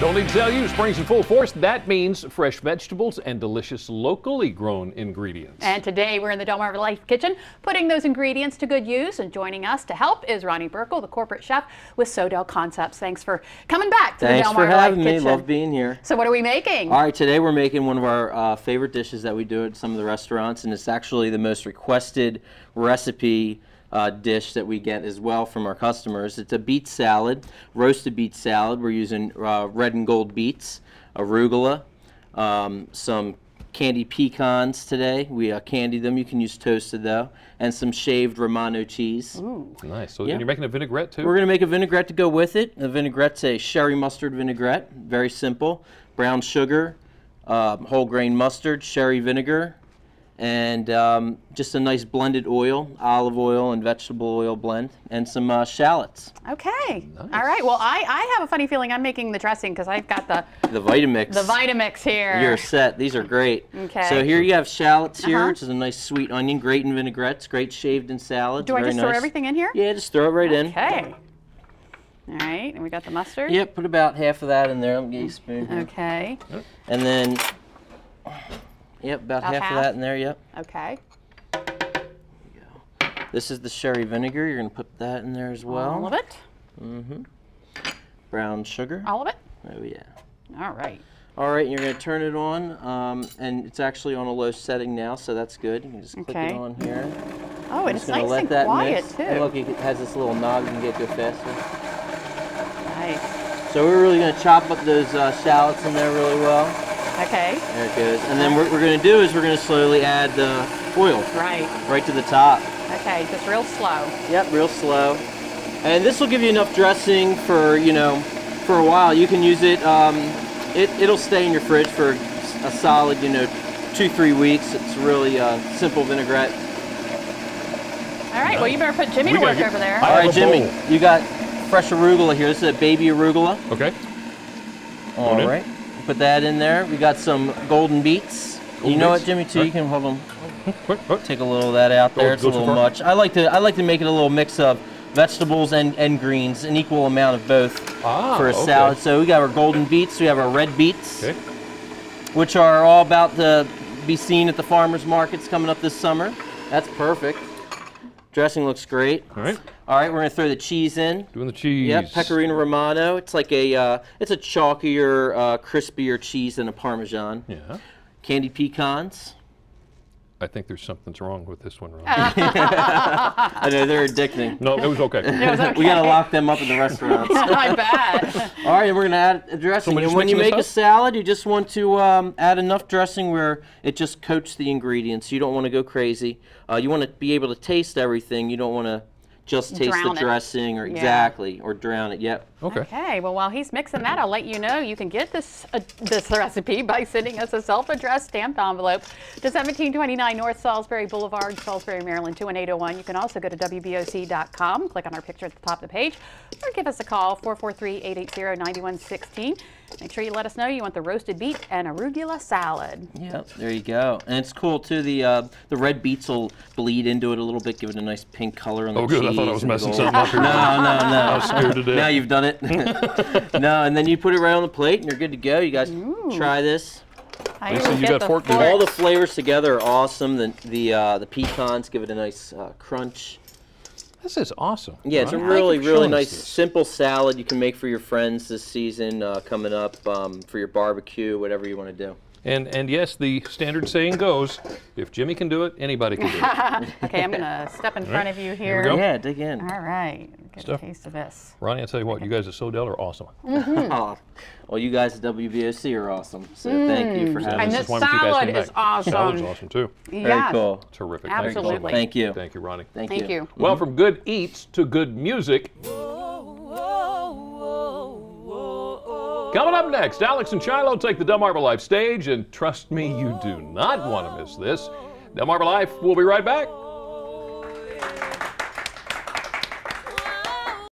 Don't need to tell you, spring's in full force. That means fresh vegetables and delicious locally grown ingredients. And today we're in the Delmarva Life Kitchen putting those ingredients to good use. And joining us to help is Ronnie Burkle, the corporate chef with SoDel Concepts. Thanks for coming back to Thanks the Delmarva Life Kitchen. Thanks for having Life me. Kitchen. Love being here. So what are we making? All right, today we're making one of our uh, favorite dishes that we do at some of the restaurants, and it's actually the most requested recipe uh, dish that we get as well from our customers. It's a beet salad, roasted beet salad. We're using uh, red and gold beets, arugula, um, some candied pecans today. We uh, candy them. You can use toasted though, and some shaved Romano cheese. Ooh. Nice. So Yeah. and you're making a vinaigrette too? We're going to make a vinaigrette to go with it. The vinaigrette's a sherry mustard vinaigrette, very simple. Brown sugar, um, whole grain mustard, sherry vinegar, and um, just a nice blended oil, olive oil and vegetable oil blend, and some uh, shallots. Okay. Nice. All right. Well, I, I have a funny feeling I'm making the dressing because I've got the, The Vitamix. the Vitamix here. You're set. These are great. Okay. So here you have shallots here, Uh-huh. which is a nice sweet onion, great in vinaigrettes, great shaved in salads. Do I very just throw everything in here? Yeah, just throw it right in. Okay. All right. And we got the mustard. Yep, put about half of that in there. Let me get you a spoon. here. Okay. And then, yep, about, About half, half? of that in there. Yep. Okay. This is the sherry vinegar. You're gonna put that in there as well. All of it. Mm-hmm. Brown sugar. All of it. Oh yeah. All right. All right, you're gonna turn it on, um, and it's actually on a low setting now, so that's good. You can just click Okay. it on here. Oh, and Just it's nice let and that quiet mix. too. And look, it has this little knob. You can get go faster. Nice. So we're really gonna chop up those uh, shallots in there really well. Okay. There it goes. And then what we're gonna do is we're gonna slowly add the oil Right. right to the top. Okay. Just real slow. Yep, real slow. And this will give you enough dressing for, you know, for a while. You can use it, um, it it'll stay in your fridge for a solid, you know, two, three weeks. It's really a simple vinaigrette. All right. Well, you better put Jimmy We to work get- over there. I All have right, a Jimmy, bowl. you got fresh arugula here. This is a baby arugula. Okay. All in. right. Put that in there. We got some golden beets. you know beets? what, Jimmy, too? Right. You can hold them. Quick, quick. Take a little of that out there. Go- it's go a little much. I like to I like to make it a little mix of vegetables and, and greens, an equal amount of both Ah, for a okay. salad. So we got our golden beets, we have our red beets, Okay. which are all about to be seen at the farmers markets coming up this summer. That's perfect. Dressing looks great. All right. All right, we're gonna throw the cheese in. Doing the cheese. Yep, Pecorino Romano. It's like a uh, it's a chalkier, uh, crispier cheese than a Parmesan. Yeah. Candied pecans. I think there's something's wrong with this one, Ron. I know they're addicting. no, it was okay. It was okay. We gotta lock them up in the restaurants. I bet. All right, and we're gonna add a dressing. we're and when you make this a salad, you just want to um, add enough dressing where it just coats the ingredients. You don't want to go crazy. Uh, you want to be able to taste everything. You don't want to just taste Drown the it. dressing or Yeah. exactly or drown it. Yep. Okay. Okay, well, while he's mixing that, I'll let you know you can get this uh, this recipe by sending us a self-addressed stamped envelope to 1729 North Salisbury Boulevard, Salisbury, Maryland 21801. You can also go to WBOC.com, click on our picture at the top of the page, or give us a call 443-880-9116. Make sure you let us know you want the roasted beet and arugula salad. Yep. There you go. And it's cool too. The uh, the red beets will bleed into it a little bit, give it a nice pink color on the Oh, good. I thought I was messing something up here. No, no, no. I was scared to death. Now you've done it. no, and then you put it right on the plate, and you're good to go. You guys try this. I Lisa, you get got the fork duty. All the flavors together are awesome. The the uh, the pecans give it a nice uh, crunch. This is awesome. Yeah, it's a really Thank you for really nice this. simple salad you can make for your friends this season uh, coming up um, for your barbecue, whatever you want to do. And and yes, the standard saying goes, if Jimmy can do it, anybody can do it. Okay, I'm going to step in front of you Here here. we go. Yeah, dig in. All right, get Stuff. a taste of this. Ronnie, I tell you what, you guys at SoDel are awesome. Aw. Oh, well, you guys at WBOC are awesome. So thank you for mm. having And us. this why we keep salad asking is back. awesome. Salad's awesome too. Very cool. Terrific. Absolutely. Thank you. Thank you, Ronnie. Thank, Thank you. Well, from good eats to good music. Coming up next, Alex and Shiloh take the Delmarva Life stage, and trust me, you do not want to miss this. Delmarva Life, we'll be right back.